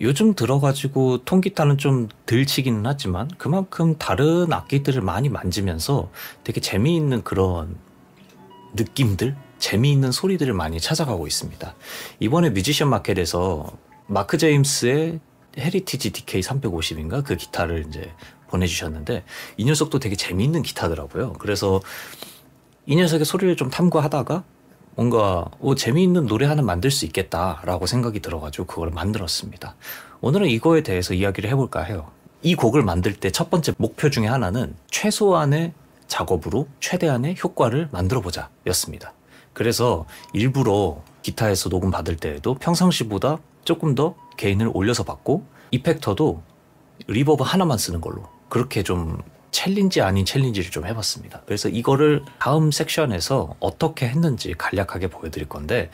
요즘 들어가지고 통기타는 좀 덜 치기는 하지만 그만큼 다른 악기들을 많이 만지면서 되게 재미있는 그런 느낌들, 재미있는 소리들을 많이 찾아가고 있습니다. 이번에 뮤지션 마켓에서 마크 제임스의 헤리티지 DK 350인가 그 기타를 이제 보내주셨는데 이 녀석도 되게 재미있는 기타더라고요. 그래서 이 녀석의 소리를 좀 탐구하다가 뭔가 오, 재미있는 노래 하나 만들 수 있겠다라고 생각이 들어가지고 그걸 만들었습니다. 오늘은 이거에 대해서 이야기를 해볼까 해요. 이 곡을 만들 때 첫 번째 목표 중에 하나는 최소한의 작업으로 최대한의 효과를 만들어 보자 였습니다. 그래서 일부러 기타에서 녹음 받을 때에도 평상시보다 조금 더 gain을 올려서 받고 이펙터도 리버브 하나만 쓰는 걸로 그렇게 좀 challenge 아닌 challenge를 좀 해봤습니다. 그래서 이거를 다음 섹션에서 어떻게 했는지 간략하게 보여드릴 건데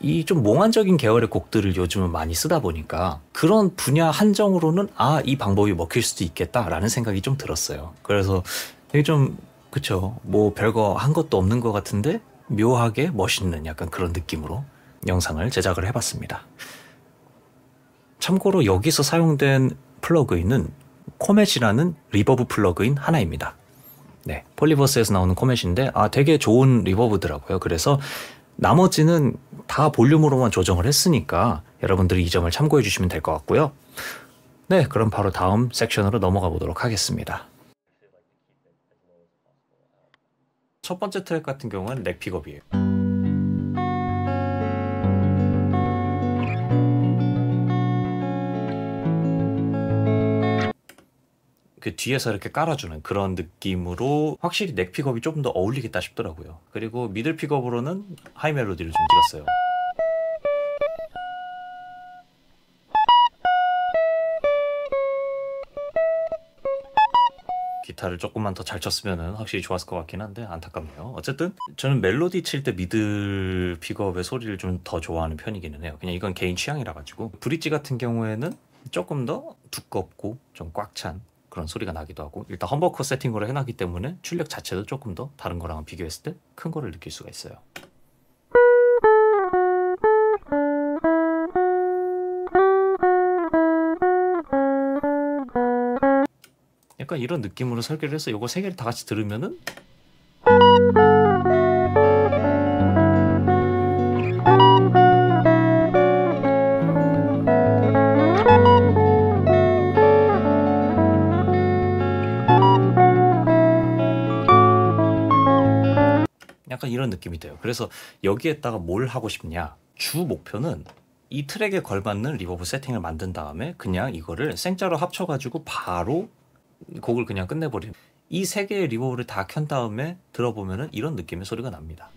이 좀 몽환적인 계열의 곡들을 요즘은 많이 쓰다 보니까 그런 분야 한정으로는 아 이 방법이 먹힐 수도 있겠다라는 생각이 좀 들었어요. 그래서 되게 좀 그쵸 뭐 별거 한 것도 없는 것 같은데 묘하게 멋있는 약간 그런 느낌으로 영상을 제작을 해봤습니다. 참고로 여기서 사용된 plugin은 Comet이라는 reverb plugin 하나입니다. 네, Polyverse에서 나오는 Comet인데 아 되게 좋은 reverb더라고요. 그래서 나머지는 다 볼륨으로만 조정을 했으니까 여러분들이 이 점을 참고해 주시면 될 것 같고요. 네, 그럼 바로 다음 섹션으로 넘어가 보도록 하겠습니다. 첫 번째 트랙 같은 경우는 neck pickup이에요. 그 뒤에서 이렇게 깔아주는 그런 느낌으로 확실히 neck pickup이 조금 더 어울리겠다 싶더라고요. 그리고 middle pickup으로는 high 멜로디를 좀 찍었어요. 기타를 조금만 더 잘 쳤으면 확실히 좋았을 것 같긴 한데 안타깝네요. 어쨌든 저는 멜로디 칠 때 middle pickup의 소리를 좀 더 좋아하는 편이기는 해요. 그냥 이건 개인 취향이라 가지고 bridge 같은 경우에는 조금 더 두껍고 좀 꽉 찬 그런 소리가 나기도 하고 일단 humbucker 세팅으로 해놨기 때문에 출력 자체도 조금 더 다른 거랑 비교했을 때 큰 거를 느낄 수가 있어요. 약간 이런 느낌으로 설계를 해서 이거 세 개를 다 같이 들으면은 약간 이런 느낌이 돼요. 그래서 여기에다가 뭘 하고 싶냐? 주 목표는 이 트랙에 걸맞는 reverb 세팅을 만든 다음에 그냥 이거를 생짜로 합쳐가지고 바로 곡을 그냥 끝내버리는 이세 개의 리버브를 다 켠 다음에 들어보면은 이런 느낌의 소리가 납니다.